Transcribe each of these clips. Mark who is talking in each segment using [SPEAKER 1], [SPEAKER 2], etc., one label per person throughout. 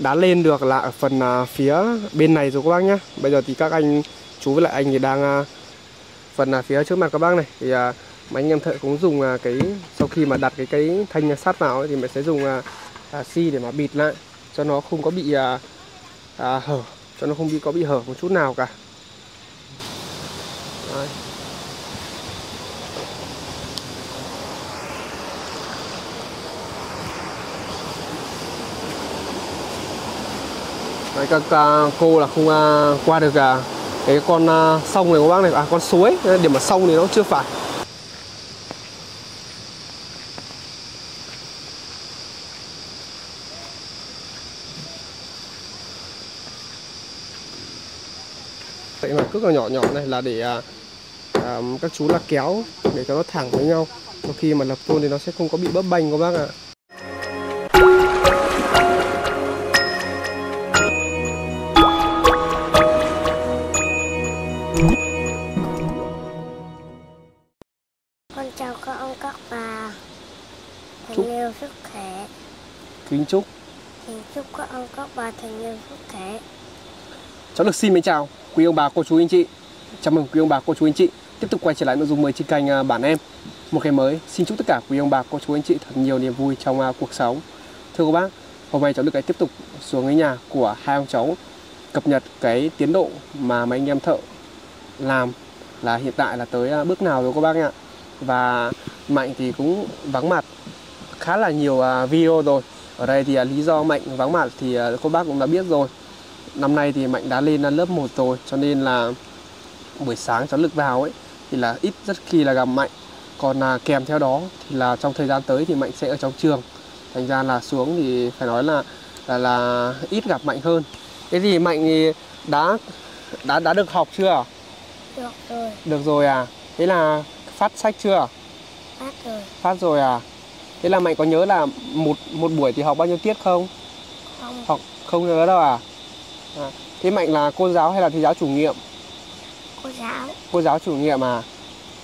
[SPEAKER 1] đã lên được là ở phần à, phía bên này rồi các bác nhé Bây giờ thì các anh chú với lại anh thì đang à, phần là phía trước mặt các bác này. Thì à, anh em thợ cũng dùng à, cái sau khi mà đặt cái cái thanh sắt vào ấy, thì mình sẽ dùng à, à, xi để mà bịt lại cho nó không có bị à, à, hở cho nó không bị có bị hở một chút nào cả. Đấy. Đấy, các uh, cô là không uh, qua được uh, cái con uh, sông này các bác này. À con suối. Điểm mà sông thì nó chưa phải. Vậy mà cước nhỏ nhỏ này là để uh, các chú là kéo để cho nó thẳng với nhau. Sau khi mà lập tôn thì nó sẽ không có bị bấp bênh các bác ạ.
[SPEAKER 2] à.
[SPEAKER 1] Chúc-
[SPEAKER 2] Thật nhiều sức khỏe.
[SPEAKER 1] Kính chúc.
[SPEAKER 2] Xin chúc các ông các bà thật nhiều sức khỏe.
[SPEAKER 1] Cháu được xin mến chào quý ông bà, cô chú, anh chị. Chào mừng quý ông bà, cô chú, anh chị. Tiếp tục quay trở lại nội dung mới trên kênh à, Bản Em. Một ngày mới, xin chúc tất cả quý ông bà, cô chú, anh chị thật nhiều niềm vui trong à, cuộc sống. Thưa các bác, hôm nay cháu được cái tiếp tục xuống cái nhà của hai ông cháu Cập nhật cái tiến độ mà mấy anh em thợ làm là hiện tại là tới à, bước nào rồi các bác ạ Và Mạnh thì cũng vắng mặt. Khá là nhiều à, video rồi. Ở đây thì à, lý do Mạnh vắng mặt thì à, các bác cũng đã biết rồi. Năm nay thì mạnh đã lên lớp 1 rồi cho nên là buổi sáng cháu lực vào ấy thì là ít rất khi là gặp mạnh. Còn là kèm theo đó thì là trong thời gian tới thì mạnh sẽ ở trong trường. Thành ra là xuống thì phải nói là là, là ít gặp mạnh hơn. Thế thì mạnh thì đã đã đã được học chưa?
[SPEAKER 2] Được rồi,
[SPEAKER 1] được rồi à. Thế là phát sách chưa?
[SPEAKER 2] Phát rồi.
[SPEAKER 1] Phát rồi à? Thế là mạnh có nhớ là một một buổi thì học bao nhiêu tiết không?
[SPEAKER 2] Không,
[SPEAKER 1] học không nhớ đâu à, à thế mạnh là cô giáo hay là thầy giáo chủ nhiệm?
[SPEAKER 2] Cô giáo.
[SPEAKER 1] Cô giáo chủ nhiệm à?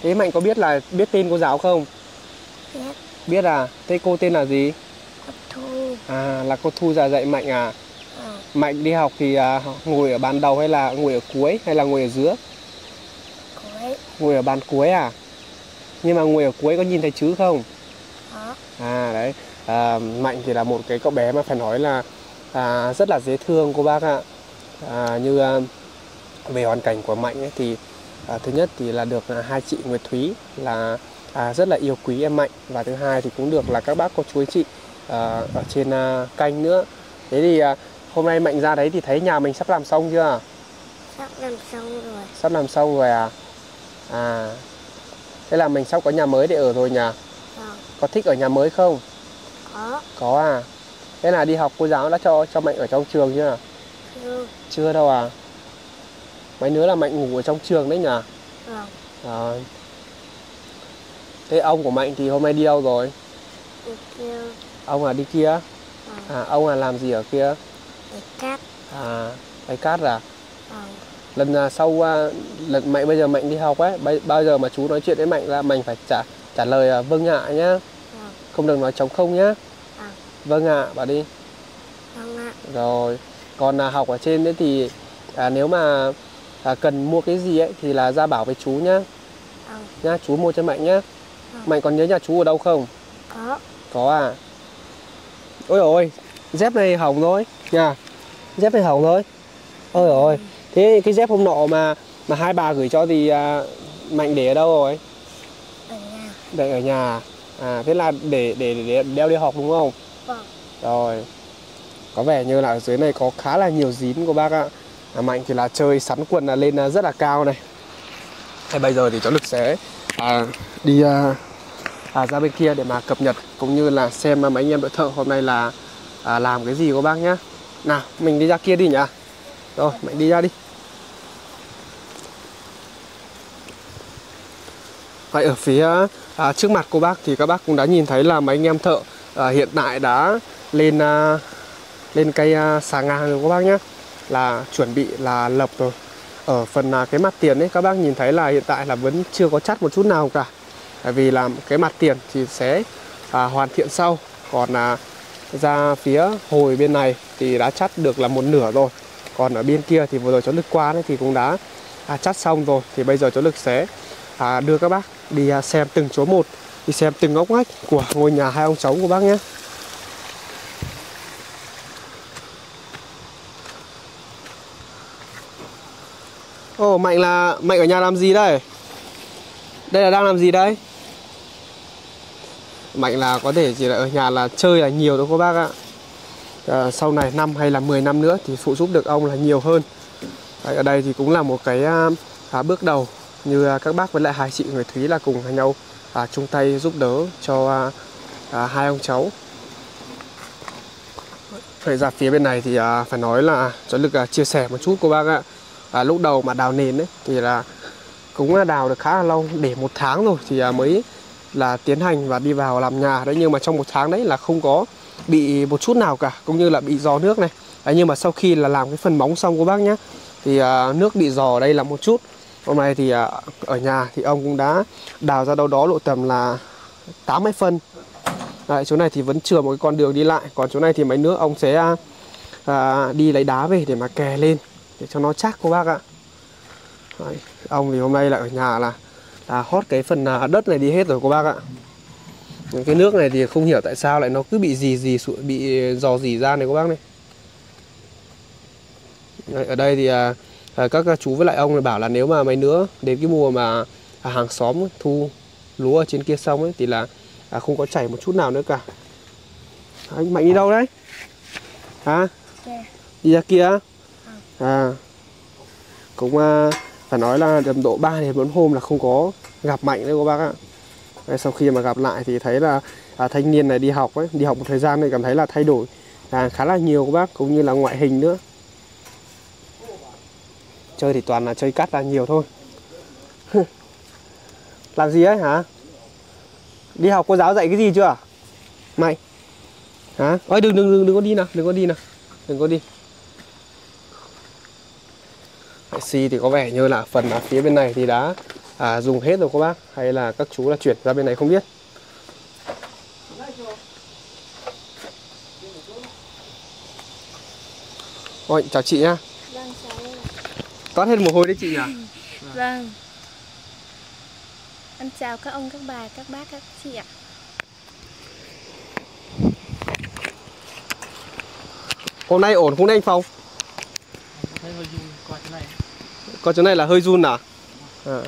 [SPEAKER 1] Thế mạnh có biết là biết tên cô giáo không?
[SPEAKER 2] Biết.
[SPEAKER 1] Biết à? Thế cô tên là gì?
[SPEAKER 2] Cô thu.
[SPEAKER 1] À là cô thu già dạy mạnh à?
[SPEAKER 2] Ờ,
[SPEAKER 1] mạnh đi học thì à, ngồi ở bàn đầu hay là ngồi ở cuối hay là ngồi ở giữa?
[SPEAKER 2] Cuối.
[SPEAKER 1] Ngồi ở bàn cuối à nhưng mà ngồi ở cuối có nhìn thấy chứ không?
[SPEAKER 2] Có
[SPEAKER 1] à đấy. À, mạnh thì là một cái cậu bé mà phải nói là à, rất là dễ thương cô bác ạ. À, như à, về hoàn cảnh của mạnh ấy, thì à, thứ nhất thì là được à, hai chị Nguyệt Thúy là à, rất là yêu quý em mạnh. Và thứ hai thì cũng được là các bác cô chú anh chị à, ở trên à, kênh nữa. Thế thì à, hôm nay mạnh ra đấy thì thấy nhà mình sắp làm xong chưa?
[SPEAKER 2] Sắp làm xong rồi.
[SPEAKER 1] Sắp làm xong rồi à? À thế là mình sắp có nhà mới để ở rồi nhỉ?
[SPEAKER 2] Vâng
[SPEAKER 1] có thích ở nhà mới không?
[SPEAKER 2] Có.
[SPEAKER 1] Có à? Thế là đi học cô giáo đã cho cho Mạnh ở trong trường chưa?
[SPEAKER 2] Chưa.
[SPEAKER 1] Chưa đâu à? Mấy đứa là Mạnh ngủ ở trong trường đấy nhỉ?
[SPEAKER 2] Vâng
[SPEAKER 1] à. Thế ông của Mạnh thì hôm nay đi đâu rồi?
[SPEAKER 2] Đi kia.
[SPEAKER 1] Ông à đi kia?
[SPEAKER 2] Vâng
[SPEAKER 1] à, Ông à làm gì ở kia?
[SPEAKER 2] Để cắt
[SPEAKER 1] À lấy cát à?
[SPEAKER 2] Vâng
[SPEAKER 1] Lần à, sau à, lần Mạnh bây giờ Mạnh đi học ấy Bao giờ mà chú nói chuyện với Mạnh là mình phải trả trả lời à, vâng ạ nhá
[SPEAKER 2] vâng
[SPEAKER 1] Không được nói trống không nhá
[SPEAKER 2] vâng
[SPEAKER 1] Vâng ạ bảo đi
[SPEAKER 2] vâng ạ
[SPEAKER 1] Rồi, còn à, học ở trên đấy thì à, nếu mà à, cần mua cái gì ấy thì là ra bảo với chú nhá.
[SPEAKER 2] vâng
[SPEAKER 1] Nhá, chú mua cho Mạnh nhá.
[SPEAKER 2] Vâng.
[SPEAKER 1] Mạnh còn nhớ nhà chú ở đâu không?
[SPEAKER 2] có
[SPEAKER 1] Có à. Ôi ôi, dép này hỏng rồi nha. Dép này hỏng rồi. Ôi ôi. Thế cái dép hôm nọ mà mà hai bà gửi cho thì à, Mạnh để ở đâu rồi?
[SPEAKER 2] ở nhà
[SPEAKER 1] Để ở nhà. à? À thế là để để để đeo đi học đúng không?
[SPEAKER 2] vâng
[SPEAKER 1] Rồi Có vẻ như là ở dưới này có khá là nhiều dín của bác ạ à, Mạnh thì là chơi sắn quần là lên à, rất là cao này Thế bây giờ thì cháu Lực sẽ à, đi à, à, ra bên kia để mà cập nhật Cũng như là xem mà mấy anh em đội thợ hôm nay là à, làm cái gì của bác nhá Nào mình đi ra kia đi nhỉ Rồi Mạnh đi ra đi Vậy ở phía à, trước mặt cô bác thì các bác cũng đã nhìn thấy là mấy anh em thợ à, hiện tại đã lên à, lên cây à, xà ngang rồi các bác nhé là chuẩn bị là lập rồi. Ở phần à, cái mặt tiền ấy các bác nhìn thấy là hiện tại là vẫn chưa có chắt một chút nào cả. Tại vì là cái mặt tiền thì sẽ à, hoàn thiện sau. Còn à, ra phía hồi bên này thì đã chắt được là một nửa rồi. Còn ở bên kia thì vừa rồi cháu lực qua đấy thì cũng đã à, chắt xong rồi. Thì bây giờ cháu lực sẽ à, đưa các bác đi à, xem từng chỗ một. Đi xem từng ngóc ngách của ngôi nhà hai ông cháu của bác nhé. Ồ Mạnh là Mạnh ở nhà làm gì đây? Đây là đang làm gì đây? Mạnh là có thể chỉ là ở nhà là chơi là nhiều thôi các bác ạ. À, Sau này năm hay là 10 năm nữa thì phụ giúp được ông là nhiều hơn. Đấy, Ở đây thì cũng là một cái à, à bước đầu. Như à, các bác với lại hai chị người Thúy là cùng nhau à, chung tay giúp đỡ cho à, à, hai ông cháu. Phải ra phía bên này thì à, phải nói là cho lực à, chia sẻ một chút cô bác ạ. À, lúc đầu mà đào nền ấy thì là cũng đào được khá là lâu để một tháng rồi thì à, mới là tiến hành và đi vào làm nhà. Đấy nhưng mà trong một tháng đấy là không có bị một chút nào cả cũng như là bị gió nước này. Đấy, nhưng mà sau khi là làm cái phần móng xong cô bác nhé thì à, nước bị giò ở đây là một chút hôm nay thì à, ở nhà thì ông cũng đã đào ra đâu đó độ tầm là 80 phân. Đấy, chỗ này thì vẫn chừa một cái con đường đi lại còn chỗ này thì mấy nữa ông sẽ à, đi lấy đá về để mà kè lên để cho nó chắc cô bác ạ. Đấy, ông thì hôm nay lại ở nhà là là hót cái phần à, đất này đi hết rồi cô bác ạ. Những cái nước này thì không hiểu tại sao lại nó cứ bị gì gì bị dò dỉ ra này cô bác này. Đấy, ở đây thì à, à các chú với lại ông này bảo là nếu mà mấy nữa đến cái mùa mà à, hàng xóm thu lúa ở trên kia xong ấy thì là à, không có chảy một chút nào nữa cả. Anh mạnh đi đâu đấy? Hả? À? đi ra kia à. Cũng à, phải nói là tầm độ 3 đến 4 hôm là không có gặp mạnh đấy cô bác ạ. Đấy, sau khi mà gặp lại thì thấy là à, thanh niên này đi học ấy đi học một thời gian thì cảm thấy là thay đổi à, khá là nhiều cô bác cũng như là ngoại hình nữa chơi thì toàn là chơi cắt là nhiều thôi. Làm gì ấy hả? Đi học cô giáo dạy cái gì chưa? Mày. Hả? Ôi đừng đừng đừng đừng có đi nào đừng có đi nào đừng có đi. Xi thì có vẻ như là phần ở phía bên này thì đã à, dùng hết rồi các bác hay là các chú là chuyển ra bên này không biết. Ôi, chào chị nhá. Toát hết mồ hôi đấy chị nhỉ?
[SPEAKER 2] Vâng Em chào các ông, các bà, các bác, các chị ạ
[SPEAKER 1] Hôm nay ổn không đấy anh Phong? Thấy hơi run, coi chỗ này Coi chỗ này là hơi run à? à.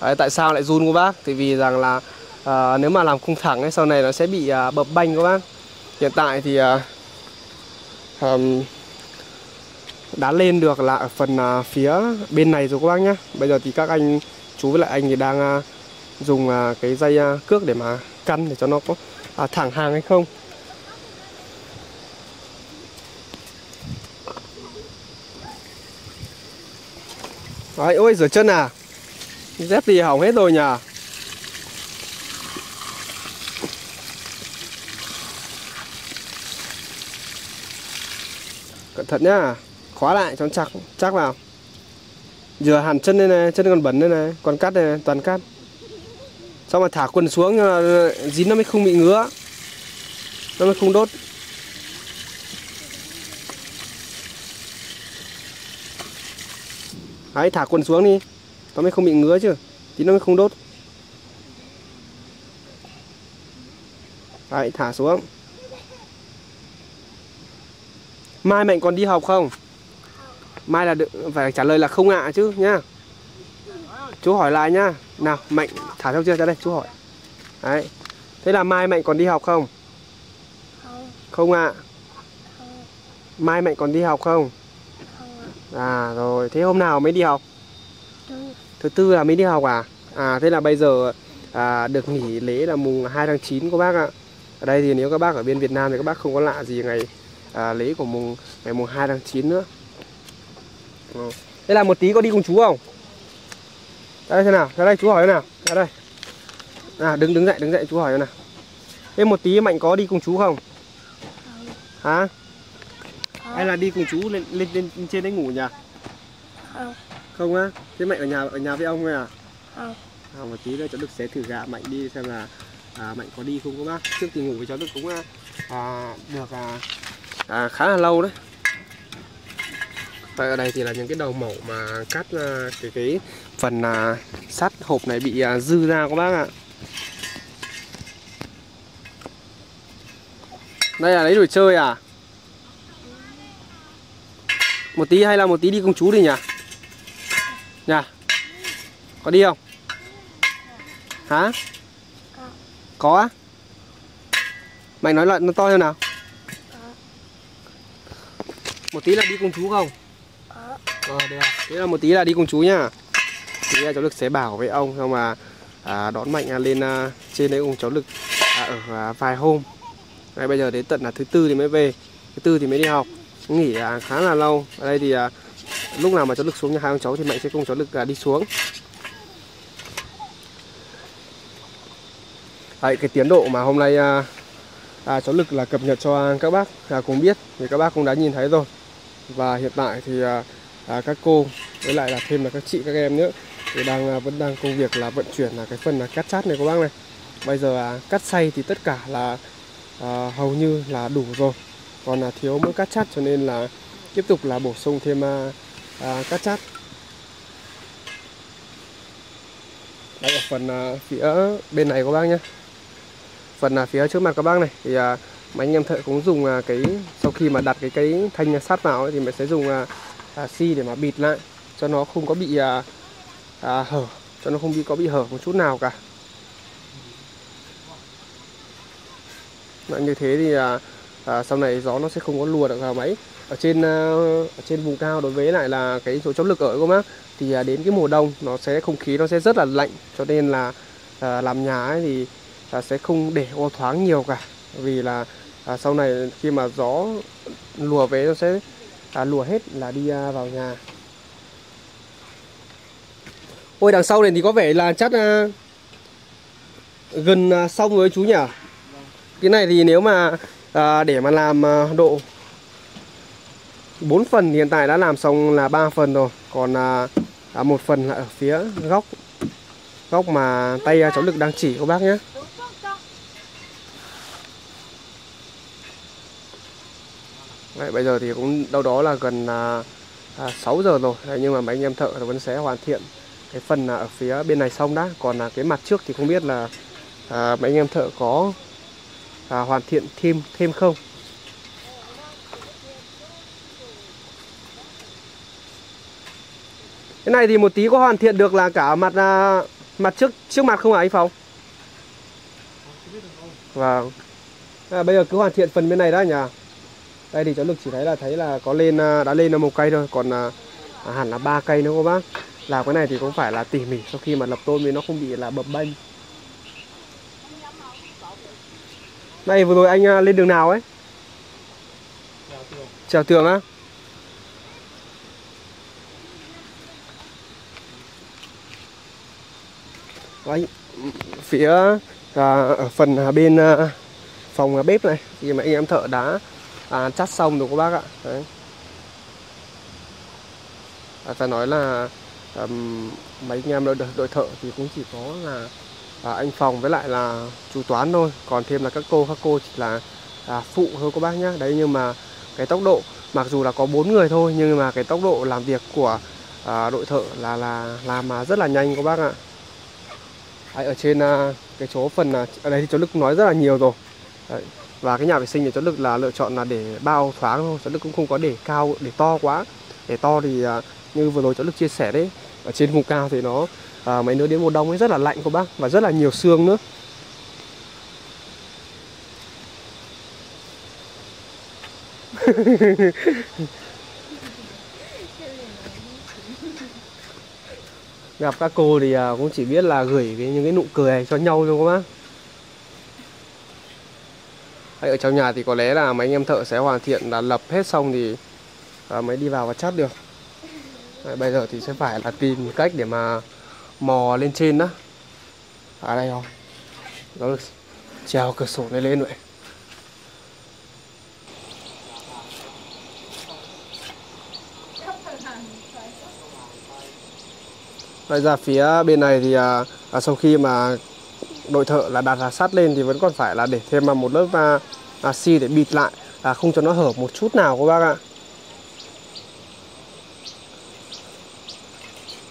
[SPEAKER 1] Đấy, tại sao lại run các bác? Thì vì rằng là à, nếu mà làm không thẳng ấy, sau này nó sẽ bị à, bập banh các bác Hiện tại thì à, um, đã lên được là ở phần à, phía bên này rồi các bác nhé Bây giờ thì các anh chú với lại anh thì đang à, dùng à, cái dây cước để mà căn để cho nó có à, thẳng hàng hay không. Đấy, ôi rửa chân à? Dép thì hỏng hết rồi nhỉ? Cẩn thận nhá. Khóa lại cho chắc chắc vào. Rửa hẳn chân đây này, Chân còn bẩn đây này, Còn cắt đây này, Toàn cắt. Xong mà thả quần xuống ờ, Dính nó mới không bị ngứa. Nó mới không đốt. Đấy, thả quần xuống đi. Nó mới không bị ngứa chứ, Tí nó mới không đốt. Đấy, thả xuống. Mai Mạnh còn đi học không? Mai là được, phải trả lời là không ạ chứ nhá Chú hỏi lại nhá Nào Mạnh thả xong chưa ra đây chú hỏi Đấy Thế là Mai Mạnh còn đi học không? Không Không ạ Không Mai Mạnh còn đi học không? À rồi, thế hôm nào mới đi học? Thứ, Thứ tư là mới đi học à? À thế là bây giờ à, được nghỉ lễ là mùng 2 tháng 9 của bác ạ. Ở đây thì nếu các bác ở bên Việt Nam thì các bác không có lạ gì ngày à, lễ của mùng ngày mùng 2 tháng 9 nữa. Ừ. Thế là một tí có đi cùng chú không? Đây thế nào? Ra đây chú hỏi thế nào? Ra đây. À đứng đứng dậy, đứng dậy chú hỏi thế nào. Thế một tí Mạnh có đi cùng chú không? Hả? Hay là đi cùng chú lên lên, lên, trên đấy ngủ nhỉ? Không. Không á? Thế mẹ ở nhà ở nhà với ông thôi à? Không. À, một tí nữa cho Đức sẽ thử gạ mạnh đi xem là à, mạnh có đi không các bác trước thì ngủ với cháu lực cũng à, được à, à, khá là lâu đấy Tại ở đây thì là những cái đầu mẫu mà cắt à, cái cái phần à, sắt hộp này bị à, dư ra các bác ạ. Đây là lấy đồ chơi à? Một tí hay là một tí đi cùng chú đi nhỉ? Nhỉ có đi không? Hả? Có. Á mày nói lại nó to hơn nào? Một tí là đi cùng chú không ờ thế là một tí là đi cùng chú nhá. Tí là cháu lực sẽ bảo với ông xong mà à, đón mạnh à, lên à, trên đấy cùng cháu lực à, ở à, vài hôm. Đây, bây giờ đến tận là thứ tư thì mới về. Thứ tư thì mới đi học. Nghỉ à, khá là lâu. Ở đây thì à, lúc nào mà cháu lực xuống nhà hai ông cháu thì mạnh sẽ cùng cháu lực à, đi xuống. Đấy, cái tiến độ mà hôm nay à, à, cháu lực là cập nhật cho các bác à, cùng biết. Thì các bác cũng đã nhìn thấy rồi. Và hiện tại thì à, à, các cô với lại là thêm là các chị các em nữa. Thì đang à, vẫn đang công việc là vận chuyển là cái phần là cắt chát này các bác này. Bây giờ à, cắt xay thì tất cả là à, hầu như là đủ rồi. Còn là thiếu mỗi cắt chát cho nên là tiếp tục là bổ sung thêm à, à, cắt chát. Đây là phần à, phía bên này các bác nhé. Phần là phía trước mặt các bác này. Thì à, mấy anh em thợ cũng dùng à, cái sau khi mà đặt cái cái thanh sắt vào ấy, thì mình sẽ dùng à, à, xi để mà bịt lại cho nó không có bị à, à, hở cho nó không bị có bị hở một chút nào cả. Đấy, như thế thì à, à, sau này gió nó sẽ không có lùa được vào máy. Ở trên à, ở trên vùng cao đối với lại là cái chỗ chống lực ở các bác thì à, đến cái mùa đông nó sẽ không khí nó sẽ rất là lạnh cho nên là à, làm nhà ấy thì à, sẽ không để ô thoáng nhiều cả. Vì là à, sau này khi mà gió lùa về nó sẽ à, lùa hết là đi à, vào nhà. Ôi đằng sau này thì có vẻ là chắc à, gần à, xong với chú nhỉ? Cái này thì nếu mà à, để mà làm à, độ 4 phần thì hiện tại đã làm xong là 3 phần rồi. Còn à, à, một phần là ở phía góc góc mà tay à, cháu lực đang chỉ các bác nhé Đấy, bây giờ thì cũng đâu đó là gần à, à, 6 giờ rồi. Đấy, nhưng mà mấy anh em thợ vẫn sẽ hoàn thiện cái phần là ở phía bên này xong đã. Còn là cái mặt trước thì không biết là à, mấy anh em thợ có à, hoàn thiện thêm thêm không? Cái này thì một tí có hoàn thiện được là cả mặt à, mặt trước trước mặt không hả anh Phong? Vâng. À, bây giờ cứ hoàn thiện phần bên này đã nhỉ? Đây thì cháu lực chỉ thấy là thấy là có lên à, đã lên là một cây thôi còn à, à, hẳn là ba cây nữa cô bác. Làm cái này thì cũng phải là tỉ mỉ sau khi mà lập tôn thì nó không bị là bập bênh. Đây vừa rồi anh à, lên đường nào ấy? Chào tường. Á? Đấy, phía à, ở phần à, bên à, phòng à, bếp này. Thì mà anh em thợ đã à, chắt xong rồi các bác ạ? Đấy. À, phải nói là um, mấy anh em đội, đội thợ thì cũng chỉ có là à, anh phòng với lại là chú toán thôi. Còn thêm là các cô các cô chỉ là à, phụ thôi các bác nhá. Đấy nhưng mà cái tốc độ mặc dù là có bốn người thôi nhưng mà cái tốc độ làm việc của à, đội thợ là là làm mà rất là nhanh các bác ạ. Đấy, ở trên à, cái chỗ phần à, ở đây thì cháu Đức nói rất là nhiều rồi. Đấy và cái nhà vệ sinh thì cháu Lực là lựa chọn là để bao thoáng thôi. Cháu Lực cũng không có để cao để to quá. Để to thì à, như vừa rồi cháu Lực chia sẻ đấy ở trên vùng cao thì nó à, mấy nữa đến mùa đông ấy rất là lạnh các bác và rất là nhiều xương nữa. Gặp các cô thì à, cũng chỉ biết là gửi cái những cái nụ cười cho nhau thôi các bác hay ở trong nhà thì có lẽ là mấy anh em thợ sẽ hoàn thiện là lập hết xong thì à, mới đi vào và chắt được. Đấy, bây giờ thì sẽ phải là tìm cách để mà mò lên trên đó. Ở đây không nó được treo cửa sổ này lên vậy. Đây ra phía bên này thì à, à, sau khi mà đội thợ là đặt sát lên thì vẫn còn phải là để thêm một lớp à, à, xi để bịt lại à, không cho nó hở một chút nào các bác ạ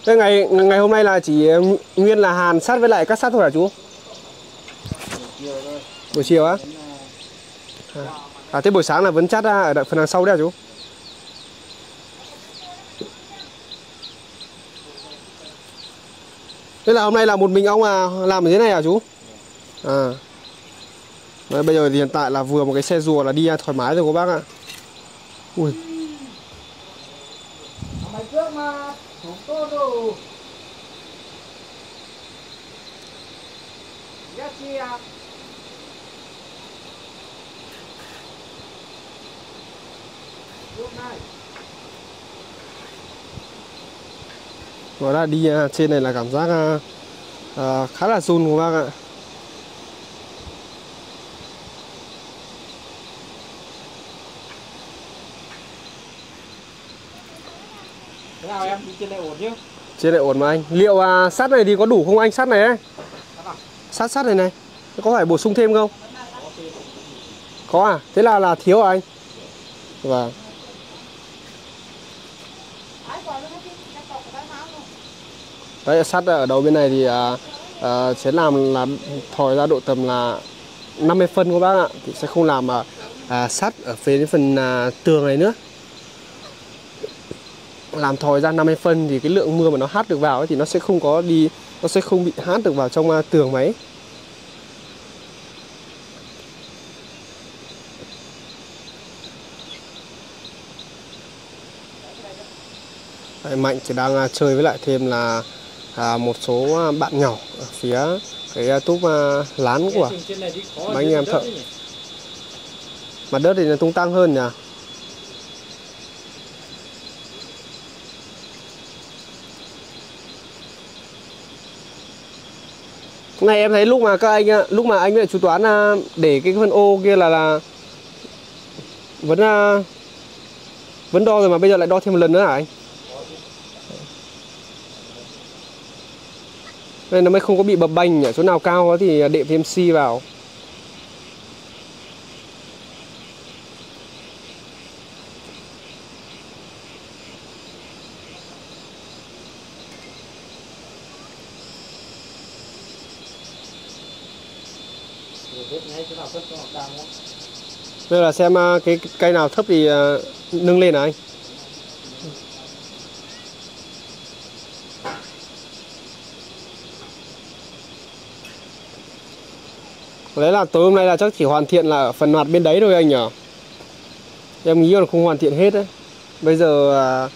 [SPEAKER 1] Thế ngày ngày hôm nay là chỉ à, nguyên là hàn sát với lại cắt sát thôi hả chú? Buổi chiều á? À, à thế buổi sáng là vẫn chát à, ở phần đằng sau đấy hả chú? Thế là hôm nay là một mình ông à làm ở thế này à chú? À. Đấy, bây giờ thì hiện tại là vừa một cái xe rùa là đi thoải mái rồi các bác ạ. Ui.
[SPEAKER 3] Mày trước mà không có đồ. Ghét chi à? Lúc này.
[SPEAKER 1] Đó là đi à, trên này là cảm giác à, à, khá là run các bác ạ.
[SPEAKER 3] Thế nào em đi trên này ổn chứ?
[SPEAKER 1] Trên này ổn mà anh. Liệu à, sắt này thì có đủ không anh sắt này ấy? Sắt sắt này này. Có phải bổ sung thêm không? Có à? Thế là là thiếu à anh? Vâng. Đấy sắt ở đầu bên này thì à, à, sẽ làm là thỏi ra độ tầm là 50 phân các bác ạ. Thì sẽ không làm à, à, sắt ở phía phần à, tường này nữa làm thòi ra 50 phân thì cái lượng mưa mà nó hát được vào ấy, thì nó sẽ không có đi nó sẽ không bị hát được vào trong uh, tường máy Mạnh thì đang à, chơi với lại thêm là à, một số à, bạn nhỏ ở phía cái à, túp à, lán của mấy anh em thợ mặt đất thì nó tung tăng hơn nhỉ? Này em thấy lúc mà các anh à, lúc mà anh với chú toán để cái phân ô kia là là vẫn vẫn đo rồi mà bây giờ lại đo thêm một lần nữa hả anh? Nên nó mới không có bị bập bành ở chỗ nào cao quá thì đệm thêm xi vào Bây giờ là xem à, cái cây nào thấp thì à, nâng lên hả anh? Đấy là tối hôm nay là chắc chỉ hoàn thiện là phần mặt bên đấy thôi anh nhở Em nghĩ là không hoàn thiện hết đấy. Bây giờ à,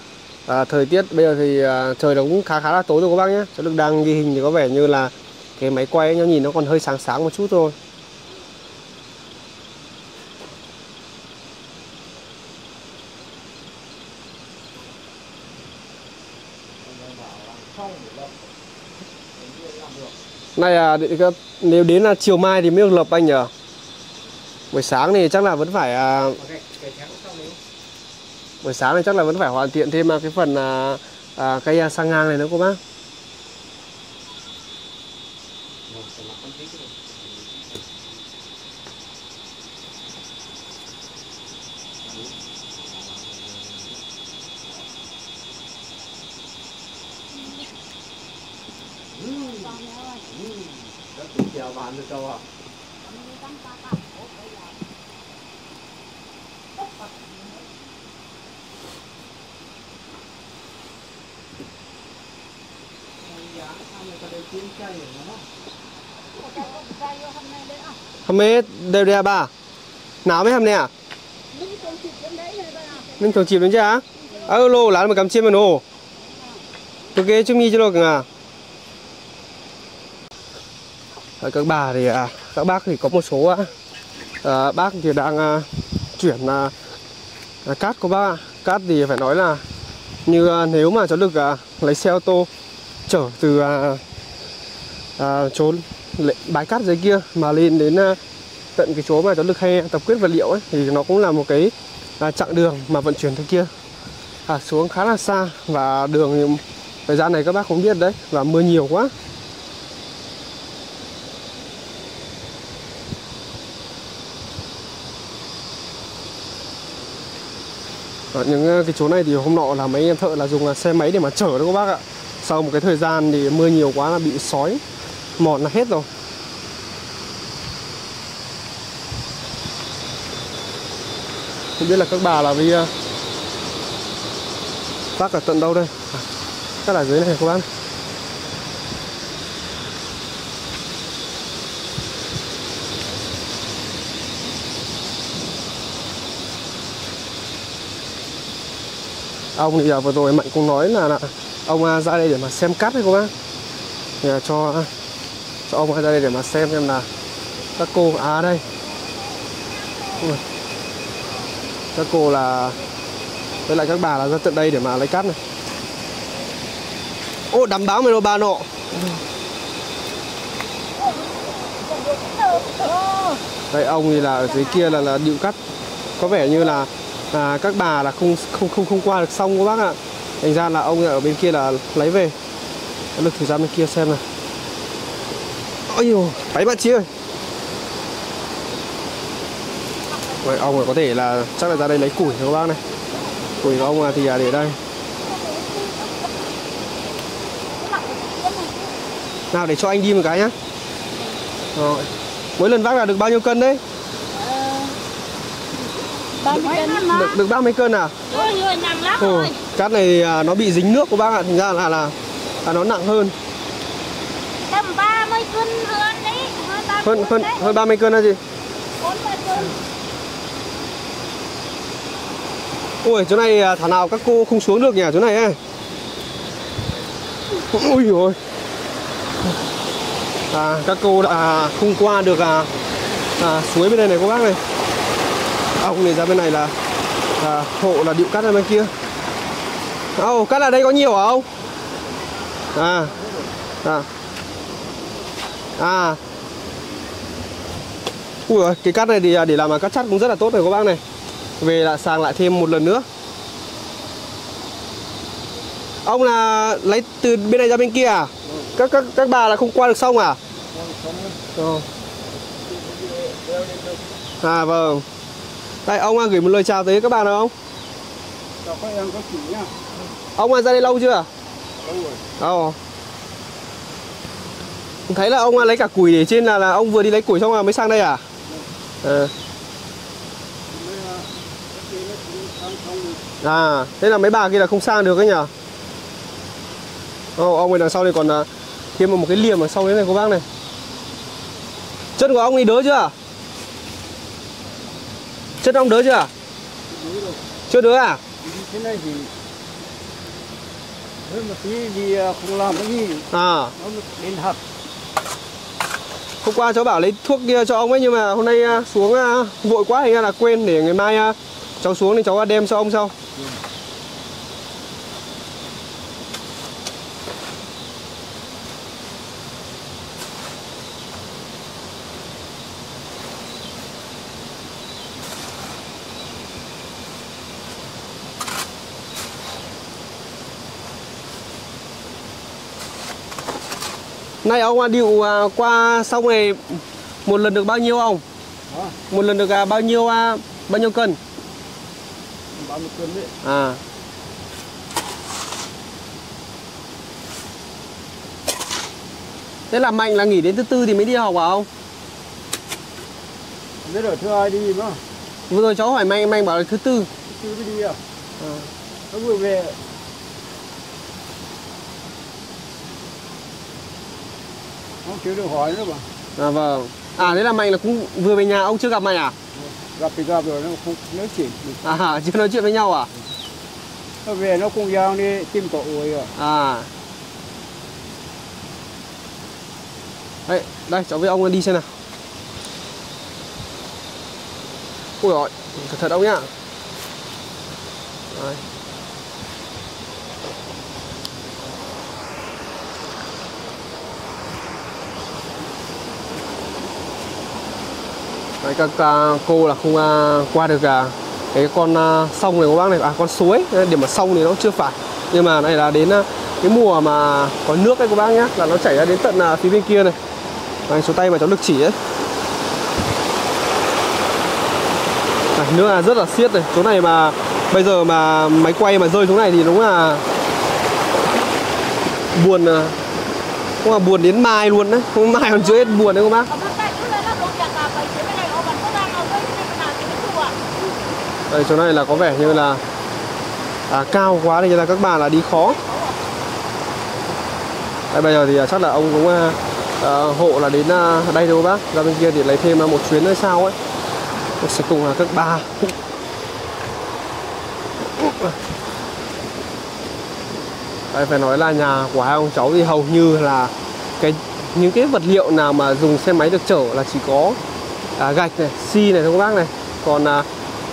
[SPEAKER 1] à, thời tiết bây giờ thì à, trời nó cũng khá khá là tối rồi các bác nhé. Cháu được đang ghi hình thì có vẻ như là cái máy quay ấy, nó nhìn nó còn hơi sáng sáng một chút thôi. Này à, nếu đến là chiều mai thì mới được lập anh nhỉ? Buổi sáng thì chắc là vẫn phải à, buổi sáng thì chắc là vẫn phải hoàn thiện thêm à, cái phần à, à, cây à, sang ngang này nữa cô bác.
[SPEAKER 3] Chào bán được đâu ạ?
[SPEAKER 1] Hôm nay đều đẹp bà? Nào mấy hôm nay à? Mình trồng chìm đến chứ á Ơ lô, lá mà cầm chim mà nô Tôi kế chung mi cho lô à Đấy, các bà thì à, các bác thì có một số à, bác thì đang à, chuyển à, à, cát của bác cát thì phải nói là như à, nếu mà cháu được à, lấy xe ô tô chở từ à, à, chỗ bãi cát dưới kia mà lên đến à, tận cái chỗ mà cháu được hay tập kết vật liệu ấy thì nó cũng là một cái à, chặng đường mà vận chuyển từ kia. À, xuống khá là xa và đường thời gian này các bác cũng biết đấy và mưa nhiều quá. Đó, những ờ, cái chỗ này thì hôm nọ là mấy em thợ là dùng là xe máy để mà chở đó các bác ạ. Sau một cái thời gian thì mưa nhiều quá là bị sói mòn là hết rồi. Không biết là các bà là vì bác ở tận đâu đây? À, chắc là dưới này các bác ông thì giờ vừa rồi mạnh cũng nói là, là ông à, ra đây để mà xem cắt đấy các bác. Nhà cho à, cho ông ra đây để mà xem xem là các cô à đây. Các cô là với lại các bà là ra tận đây để mà lấy cắt này. Ô đắm báo mày đâu bà nọ. Đây ông thì là ở dưới kia là là điệu cắt có vẻ như là à, các bà là không không không không qua được xong các bác ạ. Thành ra là ông ở bên kia là lấy về. Lực thử ra bên kia xem nào. Ôi dồi váy bạn chị ơi. Vậy ông có thể là chắc là ra đây lấy củi các bác này. Củi của ông thì à, để đây. Nào để cho anh đi một cái nhá. Rồi. Mỗi lần vác là được bao nhiêu cân đấy? Được, được ba mươi cân à?
[SPEAKER 4] Ôi người nặng lắm
[SPEAKER 1] Ồ,
[SPEAKER 4] rồi.
[SPEAKER 1] cát này à, nó bị dính nước của bác ạ. Thành ra là là là nó nặng hơn.
[SPEAKER 4] Tầm 30 cân hơn đấy hơn 30
[SPEAKER 1] hơn hơn
[SPEAKER 4] đấy.
[SPEAKER 1] hơn 30 cân là gì
[SPEAKER 4] 40 cân.
[SPEAKER 1] Ui chỗ này à, thảo nào các cô không xuống được nhỉ chỗ này ấy. Ui rồi à, các cô đã không qua được à, à, suối bên đây này các bác này ông này ra bên này là à, hộ là điệu cắt ra bên kia Ồ, cắt ở đây có nhiều hả ông? À, à, à. Ui giời, cái cắt này thì à, để làm mà cắt chắt cũng rất là tốt rồi các bác này Về là sàng lại thêm một lần nữa Ông là lấy từ bên này ra bên kia à? Các các các bà là không qua được sông à? Ờ. À vâng. Đây ông à, gửi một lời chào tới các bạn được không?
[SPEAKER 3] Chào các em các chị nhá.
[SPEAKER 1] Ông à, ra đây lâu chưa?
[SPEAKER 3] Đâu rồi?
[SPEAKER 1] Ồ. Thấy là ông à, lấy cả củi để trên là là ông vừa đi lấy củi xong rồi mới sang đây à? Ờ.
[SPEAKER 3] Mới à.
[SPEAKER 1] À, thế là mấy bà kia là không sang được ấy nhỉ? Ồ, ông ấy đằng sau đây còn à, thêm một cái liềm ở sau đấy này cô bác này. Chân của ông ấy đỡ chưa? Chân ông đỡ chưa? Chưa đỡ à?
[SPEAKER 3] Thế này thì hơn một tí thì à, không làm cái gì
[SPEAKER 1] À,
[SPEAKER 3] nó đến hạt
[SPEAKER 1] hôm qua cháu bảo lấy thuốc kia cho ông ấy nhưng mà hôm nay à, xuống à, vội quá thành ra là quên để ngày mai cháu xuống thì cháu đem cho ông sau. Này ông à, điệu à, qua sông này một lần được bao nhiêu ông? Một lần được à, bao nhiêu à, bao nhiêu cân?
[SPEAKER 3] bao nhiêu cân đấy
[SPEAKER 1] À. Thế là Mạnh là nghỉ đến thứ tư thì mới đi học à ông?
[SPEAKER 3] biết rồi thưa ai đi mà
[SPEAKER 1] Vừa rồi cháu hỏi Mạnh, Mạnh bảo là thứ tư.
[SPEAKER 3] chứ mới đi à
[SPEAKER 1] À.
[SPEAKER 3] nó vừa về chịu được hỏi nữa mà
[SPEAKER 1] À vâng. À thế là Mạnh là cũng vừa về nhà ông chưa gặp Mạnh à?
[SPEAKER 3] gặp thì gặp rồi nó không nói chuyện.
[SPEAKER 1] À chưa nói chuyện với nhau à?
[SPEAKER 3] nó về nó cùng giao đi tìm tội rồi à.
[SPEAKER 1] Đây, đây cháu với ông đi xem nào. Ui rồi, cẩn thận ông nhá. Đây. Đấy, các uh, cô là không uh, qua được uh, cái con uh, sông này của bác này. À con suối. Điểm mà sông thì nó chưa phải. Nhưng mà này là đến uh, cái mùa mà có nước đấy các bác nhá là nó chảy ra đến tận uh, phía bên kia này. Đấy, số tay mà cháu được chỉ ấy. Này, nước là rất là xiết này. Chỗ này mà bây giờ mà máy quay mà rơi xuống này thì đúng là buồn à cũng là buồn đến mai luôn đấy. Không mai còn chưa hết buồn đấy các bác
[SPEAKER 4] Còn bác tay cứ lên nó đổ chặt là phải chế cái này nó vẫn có đang ở với cái nào thì cái chùa
[SPEAKER 1] đây chỗ này là có vẻ như là à, cao quá nên là các bạn là đi khó đây bây giờ thì à, chắc là ông cũng à, à, hộ là đến à, đây thôi bác ra bên kia thì lấy thêm à, một chuyến nữa sao ấy sẽ cùng là các bà. Đây, phải nói là nhà của hai ông cháu thì hầu như là cái những cái vật liệu nào mà dùng xe máy được chở là chỉ có à, gạch này, xi này thôi các bác này. Còn à,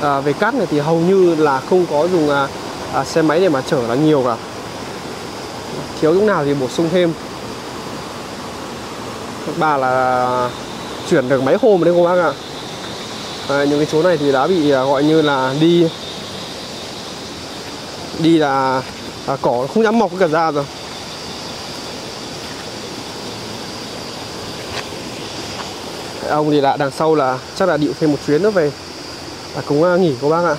[SPEAKER 1] à, về cát này thì hầu như là không có dùng à, à, xe máy để mà chở là nhiều cả. Thiếu lúc nào thì bổ sung thêm. Các bà là chuyển được máy hôm đấy các bác ạ. À, những cái chỗ này thì đã bị à, gọi như là đi đi là à, cỏ không dám mọc cả ra rồi ông thì đã đằng sau là chắc là điệu thêm một chuyến nữa về à, cũng à, nghỉ cô bác ạ.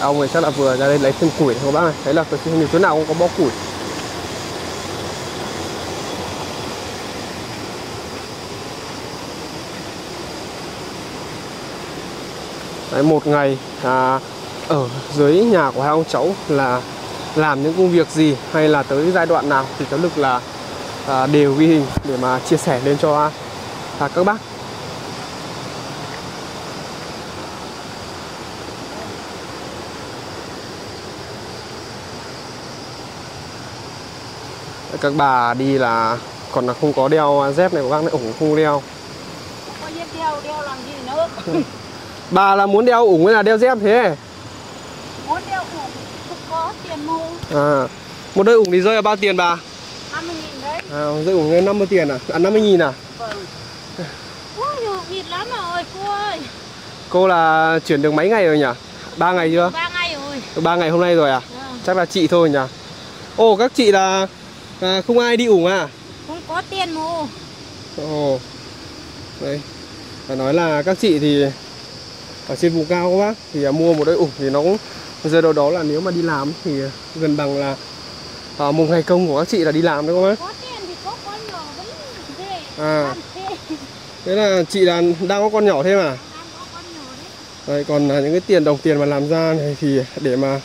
[SPEAKER 1] Ông này chắc là vừa ra đây lấy thêm củi của bác này thấy là cái không nhiều chỗ nào cũng có bó củi. Đấy, một ngày à, ở dưới nhà của hai ông cháu là làm những công việc gì hay là tới giai đoạn nào thì cháu lực là à, đều ghi hình để mà chia sẻ lên cho à, các bác các bà đi là còn là không có đeo dép này của bác này ủng không đeo
[SPEAKER 4] Có biết đeo, đeo làm gì nữa.
[SPEAKER 1] bà là muốn đeo ủng hay là đeo dép thế
[SPEAKER 4] Muốn đeo ủng không có tiền mua.
[SPEAKER 1] à một đôi ủng thì rơi là bao tiền bà
[SPEAKER 4] 50 nghìn đấy.
[SPEAKER 1] à, rơi ủng lên 50 tiền à à 50 nghìn à
[SPEAKER 4] Vâng. Ui, nhiều vịt lắm rồi cô ơi.
[SPEAKER 1] cô là chuyển được mấy ngày rồi nhỉ ba ngày chưa
[SPEAKER 4] Ba ngày rồi.
[SPEAKER 1] ba ngày hôm nay rồi à
[SPEAKER 4] Vâng.
[SPEAKER 1] chắc là chị thôi nhỉ ồ các chị là à, không ai đi ủng à
[SPEAKER 4] Không có tiền mua.
[SPEAKER 1] ồ đây phải nói là các chị thì ở trên vùng cao các bác thì à, mua một đôi ủng thì nó cũng rơi đâu đó là nếu mà đi làm thì gần bằng là à, một ngày công của các chị là đi làm đúng không bác. À.
[SPEAKER 4] Thế.
[SPEAKER 1] là chị là đang có con nhỏ thêm à
[SPEAKER 4] đấy.
[SPEAKER 1] Còn à, những cái tiền đồng tiền mà làm ra này thì để mà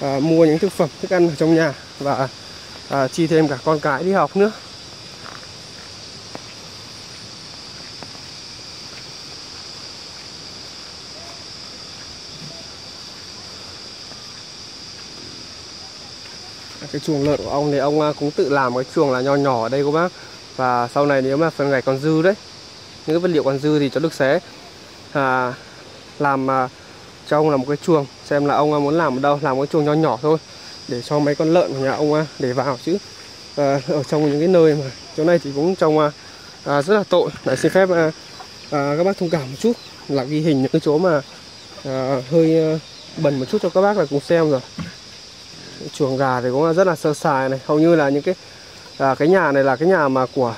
[SPEAKER 1] à, mua những thực phẩm thức ăn ở trong nhà và à, chi thêm cả con cái đi học nữa cái chuồng lợn của ông thì ông à, cũng tự làm cái chuồng là nho nhỏ ở đây cô bác. Và sau này nếu mà phần gạch còn dư đấy những cái vật liệu còn dư thì cháu đức sẽ à, làm à, cho ông là một cái chuồng. Xem là ông à, muốn làm ở đâu làm cái chuồng nho nhỏ thôi để cho mấy con lợn của nhà ông à, để vào chứ. À, ở trong những cái nơi mà chỗ này thì cũng trông à, à, rất là tội. Lại xin phép à, à, các bác thông cảm một chút. Là ghi hình những cái chỗ mà à, hơi à, bẩn một chút cho các bác là cùng xem rồi chuồng gà thì cũng rất là sơ sài này. Hầu như là những cái à, cái nhà này là cái nhà mà của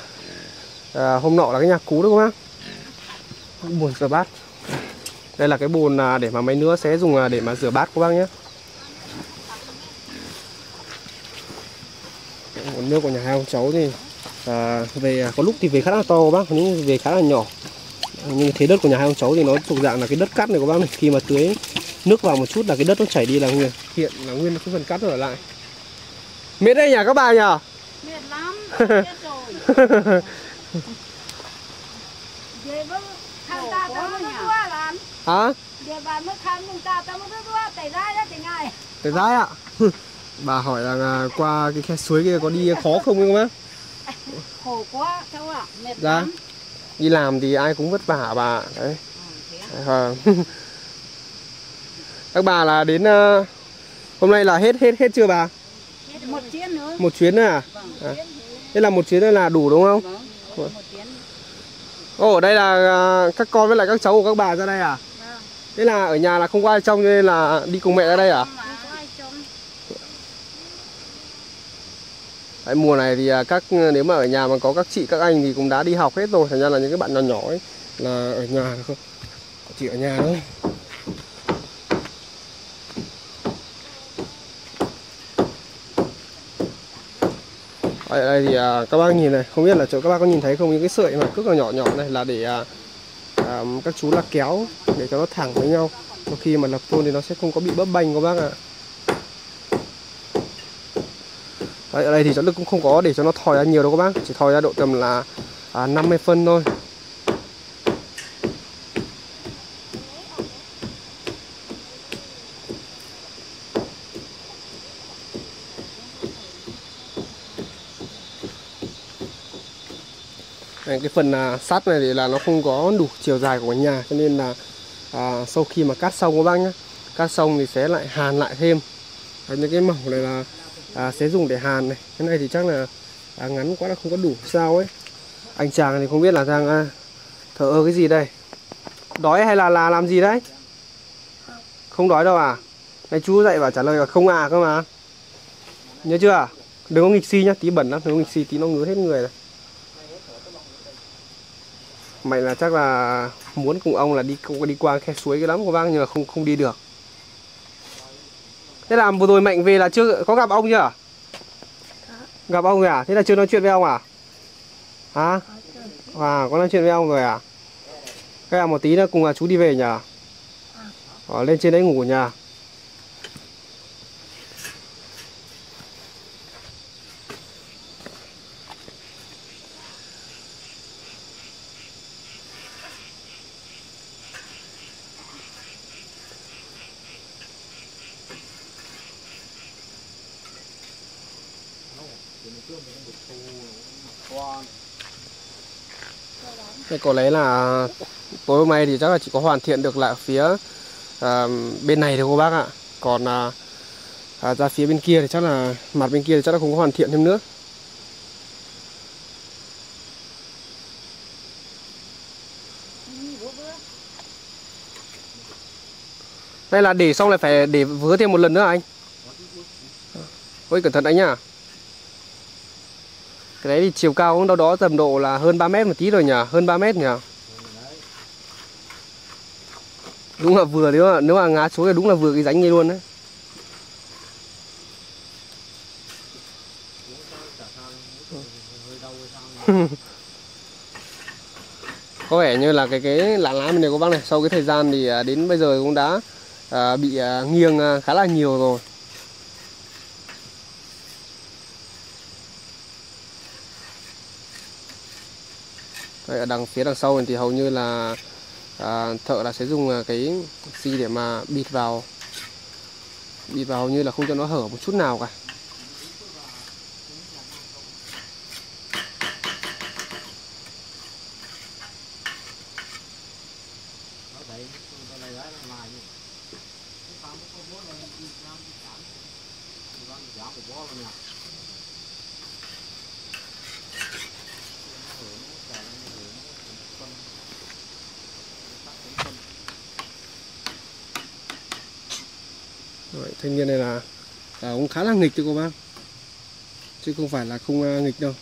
[SPEAKER 1] à, hôm nọ là cái nhà cú đúng không ạ? bồn rửa bát. Đây là cái bồn à, để mà mấy nữa sẽ dùng à, để mà rửa bát của bác nhé. Nguồn nước của nhà hai ông cháu thì à, về à, có lúc thì về khá là to của bác nhưng về khá là nhỏ. Nhưng thế đất của nhà hai ông cháu thì nó thuộc dạng là cái đất cắt này của bác này. Khi mà tưới nước vào một chút là cái đất nó chảy đi là nguyên hiện là nguyên cái phần cắt nó ở lại miễn đây nhà các bà nhỉ
[SPEAKER 4] Mệt lắm. Chết rồi. Về với thằng ta tao mới đưa làm.
[SPEAKER 1] hả
[SPEAKER 4] Về bà mới khăn mùng ta tao mới đưa tẩy ra đó thì ngày.
[SPEAKER 1] Tại rái ạ Bà hỏi là à, qua cái khe suối kia có đi khó không không bác
[SPEAKER 4] Khổ quá cháu ạ. Mệt
[SPEAKER 1] Dạ.
[SPEAKER 4] lắm.
[SPEAKER 1] Đi làm thì ai cũng vất vả bà. Đấy Vâng. Các bà là đến uh, hôm nay là hết hết hết chưa bà?
[SPEAKER 4] Một chuyến nữa.
[SPEAKER 1] Một chuyến nữa à? À. Thế là một chuyến là đủ đúng không? Ồ, ở đây là à, các con với lại các cháu của các bà ra đây à? Thế là ở nhà là không có ai trông nên là đi cùng mẹ ra đây à? Đấy, mùa này thì à, các ừ, nếu mà ở nhà mà có các chị các anh thì cũng đã đi học hết rồi thành ra là những cái bạn nhỏ nhỏ ấy là ở nhà không chỉ ở nhà thôi Ở đây thì à, các bác nhìn này, không biết là chỗ các bác có nhìn thấy không những cái sợi mà rất là nhỏ nhỏ này là để à, à, các chú là kéo để cho nó thẳng với nhau. Có khi mà lập tôn thì nó sẽ không có bị bấp bênh các bác ạ. Đấy, ở đây thì cháu lực cũng không có để cho nó thòi ra nhiều đâu các bác, chỉ thòi ra độ tầm là à, 50 phân thôi. Cái phần à, sắt này thì là nó không có đủ chiều dài của nhà cho nên là à, sau khi mà cắt xong các bác nhé cắt xong thì sẽ lại hàn lại thêm. Những cái mỏng này là à, sẽ dùng để hàn này. Cái này thì chắc là à, ngắn quá là không có đủ sao ấy. Anh chàng thì không biết là đang à, thở ơ cái gì đây? Đói hay là là làm gì đấy? Không đói đâu à? Này chú dậy bảo trả lời là không à cơ mà. Nhớ chưa? Đừng có nghịch si nhá tí bẩn lắm đừng có nghịch si tí nó ngứa hết người này mày là chắc là muốn cùng ông là đi đi qua khe suối cái lắm của bác nhưng mà không không đi được. Thế là vừa rồi mạnh về là chưa, có gặp ông chưa? Gặp ông rồi à? Thế là chưa nói chuyện với ông à? Hả? À có nói chuyện với ông rồi à? Cái là một tí nữa cùng là chú đi về nhà Ở ờ, lên trên đấy ngủ nhà có lẽ là tối hôm nay thì chắc là chỉ có hoàn thiện được lại phía à, bên này thôi cô bác ạ. Còn à, à, ra phía bên kia thì chắc là mặt bên kia thì chắc là không có hoàn thiện thêm nữa. Đây là để xong lại phải để vứa thêm một lần nữa anh. Ôi cẩn thận anh nhá. Cái đấy thì chiều cao cũng đâu đó tầm độ là hơn 3 mét một tí rồi nhỉ, hơn 3 mét nhỉ. Đúng là vừa nếu mà nếu mà ngã xuống thì đúng là vừa cái ránh này luôn đấy. có vẻ như là cái cái lá lá bên này của bác này sau cái thời gian thì à, đến bây giờ cũng đã à, bị à, nghiêng à, khá là nhiều rồi ở đằng phía đằng sau thì hầu như là à, thợ là sẽ dùng à, cái xi để mà bịt vào. Bịt vào hầu như là không cho nó hở một chút nào cả Rồi, thanh niên này là, là cũng khá là nghịch cho cô bác. Chứ không phải là không à, nghịch đâu.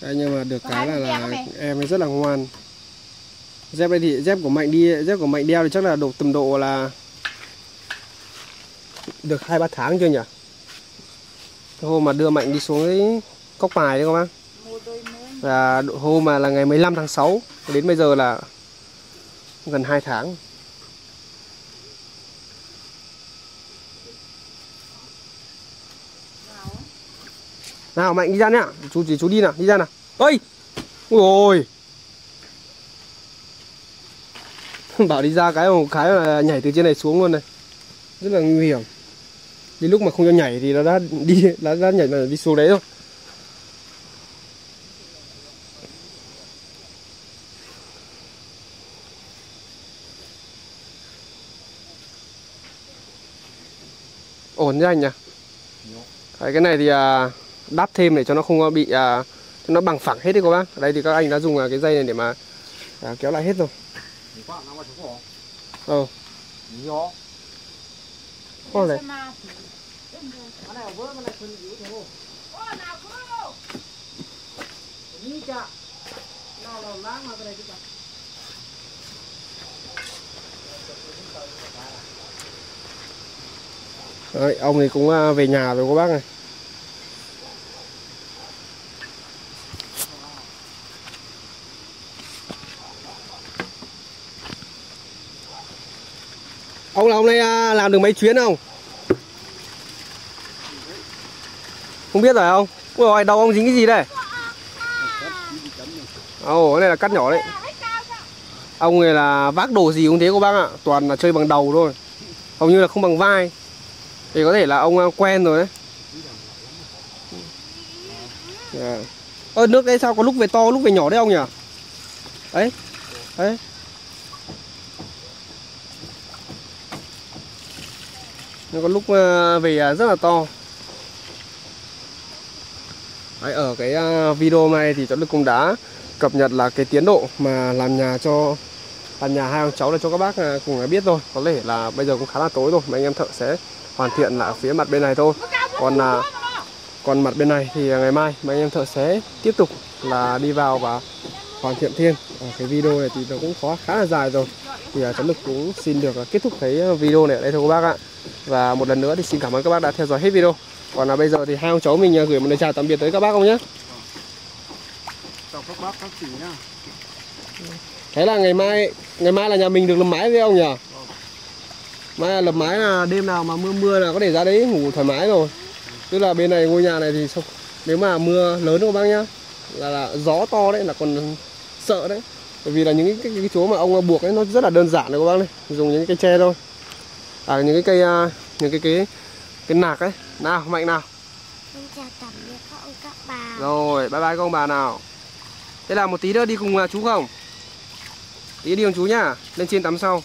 [SPEAKER 1] Đấy, nhưng mà được cái là, là em ấy rất là ngoan. Dép đây thì dép của mạnh đi dép của mạnh đeo thì chắc là độ tầm độ là được hai ba tháng chưa nhỉ? Hôm mà đưa mạnh đi xuống cái cốc bài đấy các bác. Là hôm mà là ngày 15 tháng 6 đến bây giờ là gần 2 tháng. Nào mạnh đi ra nhá. Chú chỉ chú đi nào đi ra nào. Ơi ui ôi! Bảo đi ra cái một cái là nhảy từ trên này xuống luôn này. Rất là nguy hiểm. Đến lúc mà không cho nhảy thì nó đã đi nó đã nhảy là đi xuống đấy rồi. Ổn chứ anh nhỉ Đấy, cái này thì à, đắp thêm để cho nó không ờ, bị à, cho nó bằng phẳng hết đấy các bác. Đây thì các anh đã dùng à, cái dây này để mà à, kéo lại hết rồi. Ờ. Có này. Đấy, ông thì cũng à, về nhà rồi các bác này Ông là hôm nay à, làm được mấy chuyến không? Không biết rồi không? Ui rồi, đầu ông dính cái gì đây? Ồ, cái này là cắt nhỏ đấy Ông này là vác đồ gì cũng thế cô bác ạ Toàn là chơi bằng đầu thôi Hầu như là không bằng vai Thì có thể là ông à, quen rồi đấy yeah. Ơ nước đấy sao có lúc về to lúc về nhỏ đấy ông nhỉ Đấy Đấy Nó có lúc ờ, về ờ, rất là to. Đấy, ở cái ờ, video này thì cháu Lực cũng đã cập nhật là cái tiến độ mà làm nhà cho làm nhà hai ông cháu là cho các bác cùng biết rồi có thể là bây giờ cũng khá là tối rồi mà anh em thợ sẽ hoàn thiện là ở phía mặt bên này thôi. Còn là còn mặt bên này thì ngày mai mấy anh em thợ sẽ tiếp tục là đi vào và hoàn thiện thêm. Ở cái video này thì nó cũng khó khá là dài rồi. Thì cháu lực cũng xin được kết thúc cái video này ở đây thôi các bác ạ và một lần nữa thì xin cảm ơn các bác đã theo dõi hết video còn là bây giờ thì hai ông cháu mình ờ, gửi một lời chào tạm biệt tới các bác không nhé
[SPEAKER 3] chào các bác các chị nhá
[SPEAKER 1] Thế là ngày mai ngày mai là nhà mình được làm mái với ông nhỉ? Mai là lập mái là đêm nào mà mưa mưa là có thể ra đấy ngủ thoải mái rồi. Tức là bên này ngôi nhà này thì không nếu mà mưa lớn các bác nhá là, là gió to đấy là còn sợ đấy. Bởi vì là những cái, cái, cái chỗ mà ông buộc ấy nó rất là đơn giản đấy các bác này, dùng những cái tre thôi. À những cái cây à, những cái cái cái nạc ấy. Nào, mạnh nào.
[SPEAKER 2] Con chào tạm biệt các ông các bà.
[SPEAKER 1] Rồi, bye bye các ông bà nào. Thế là một tí nữa đi cùng à, chú không? Tí đi cùng chú nhá, lên trên tắm sau.